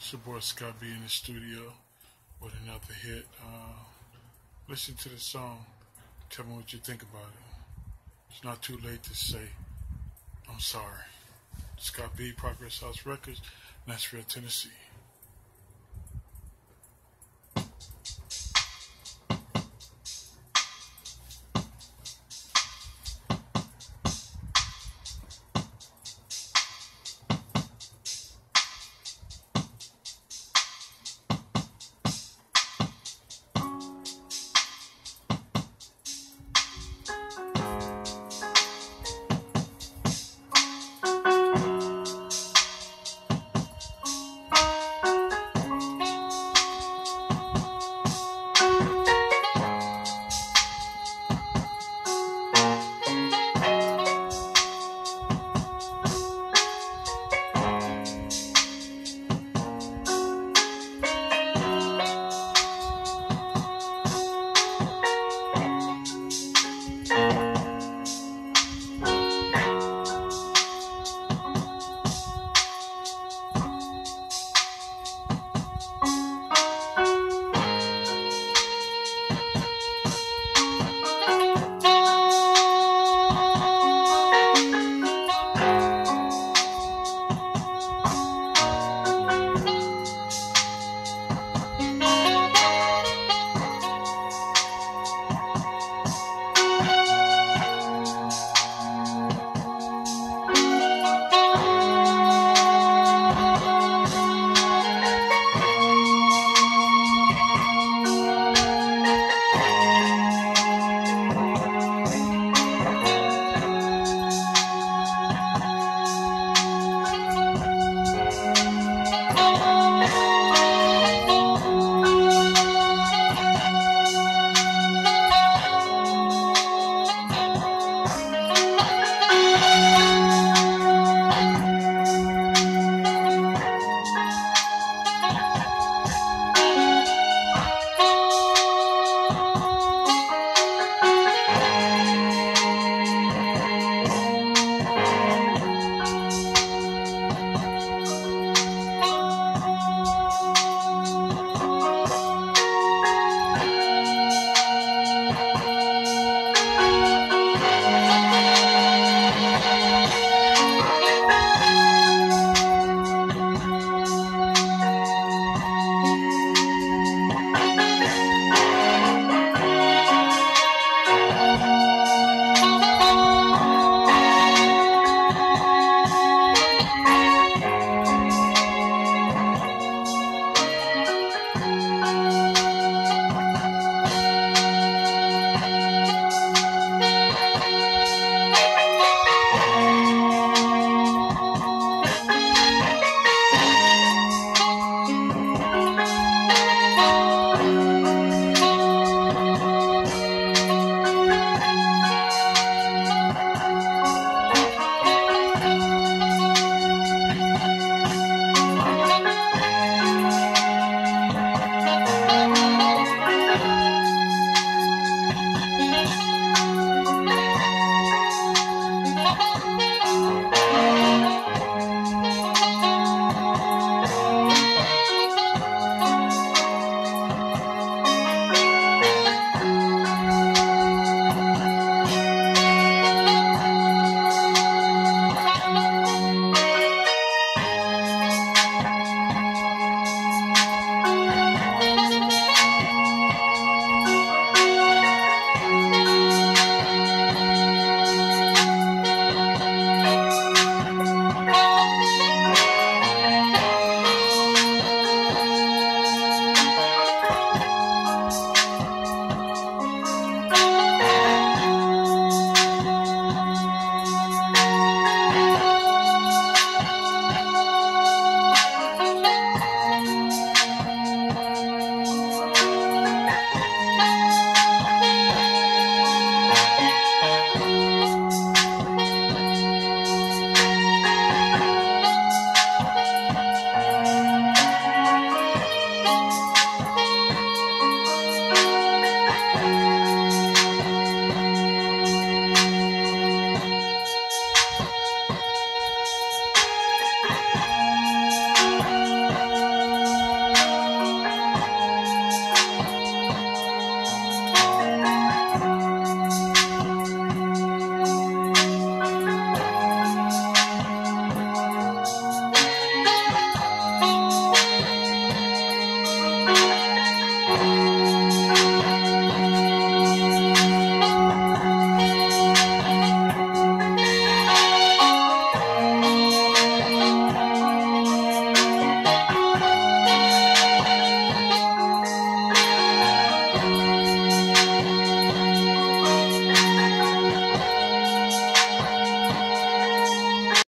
It's your boy Scott B in the studio with another hit. Uh, listen to the song. Tell me what you think about it. It's not too late to say, I'm sorry. Scott B, Progress House Records, Nashville, Tennessee.